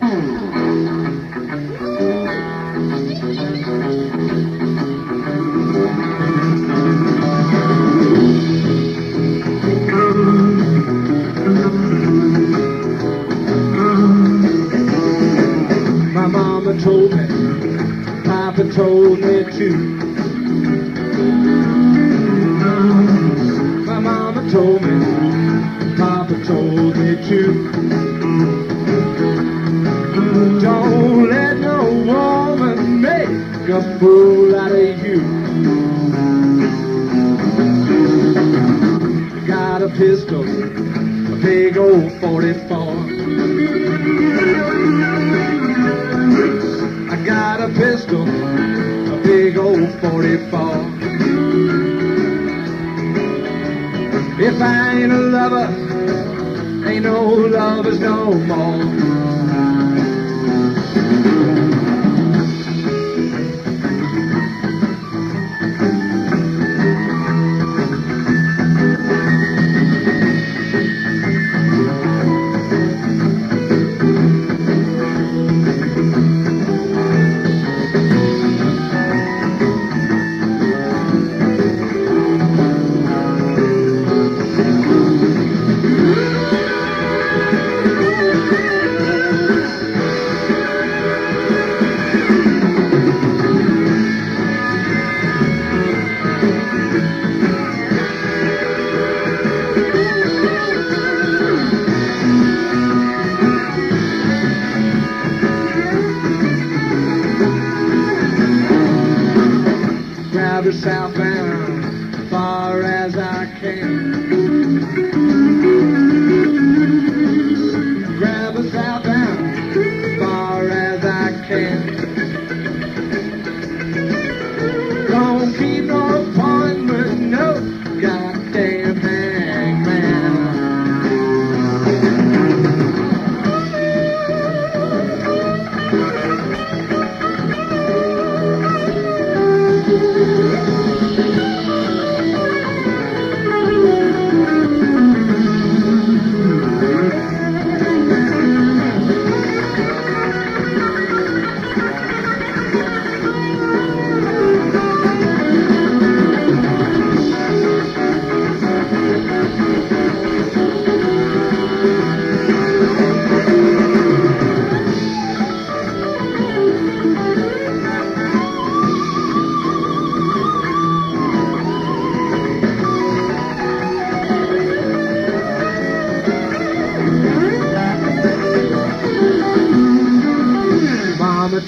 My mama told me, Papa told me too. My mama told me, Papa told me too. Don't let no woman make a fool out of you. Got a pistol, a big old 44. I got a pistol, a big old 44. If I ain't a lover, ain't no lovers no more. Grab I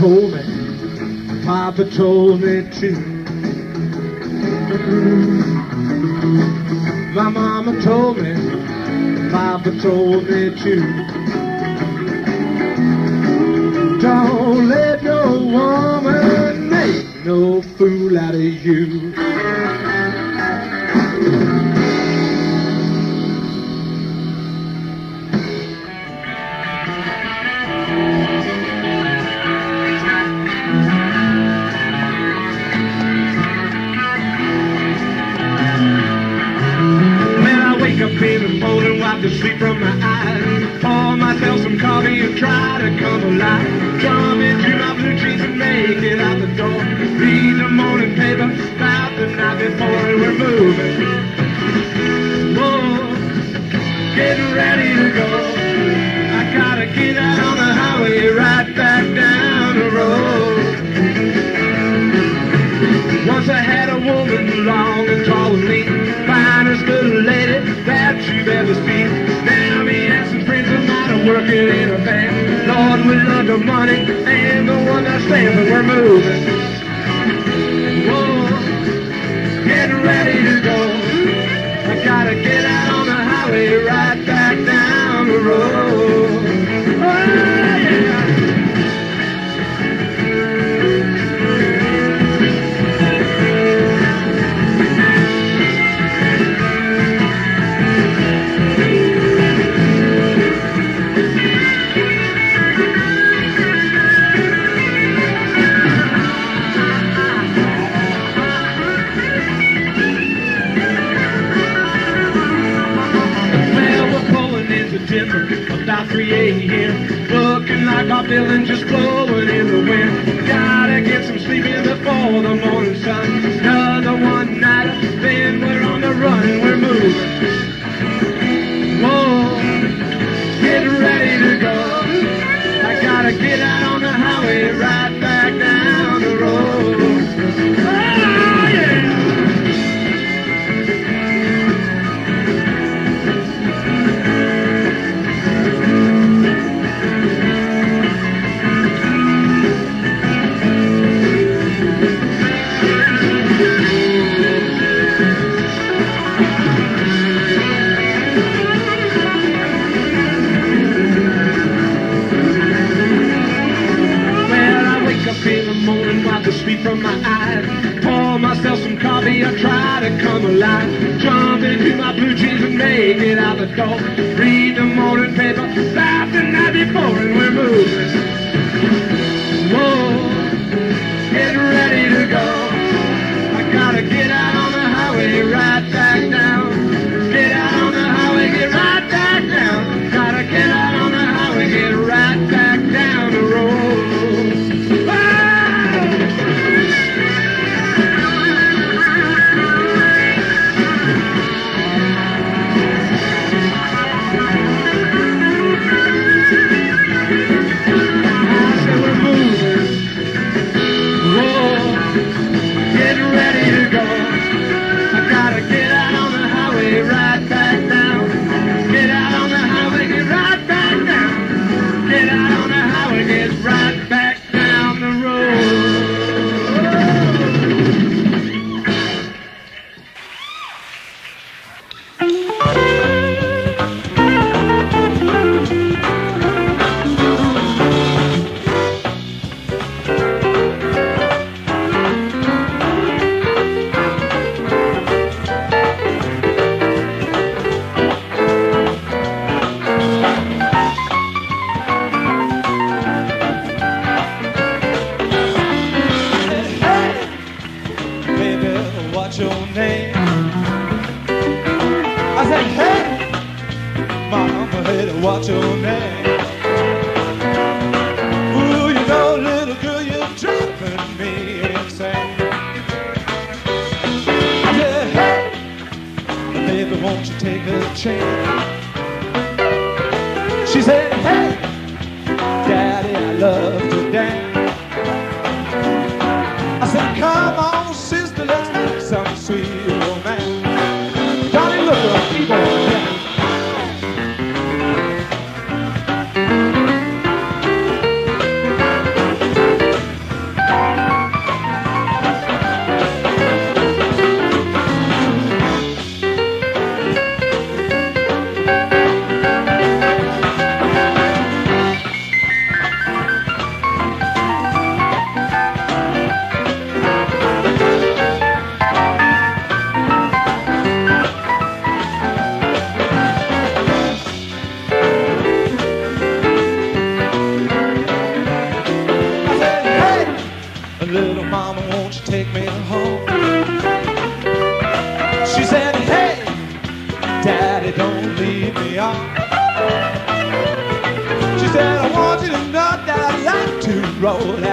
told me, Papa told me too. My mama told me, Papa told me too. Don't let no woman make no fool out of you. Sleep from my eyes. Pour myself some coffee and try to come alive. Jump into my blue jeans and make it out the door. Read the morning paper about the night before we're moving. Money and the one night stand, but we're moving. Whoa, getting ready to go. I gotta get out on the highway right back down the road. I AM. Looking like I'm feeling just blowing in the wind. Gotta get some sleep in the fall. the. Read the morning paper. what's your name? Ooh, you know, little girl, you're driving me insane. Hey, baby, won't you take a chance? She said, hey, daddy, I love you. Paola.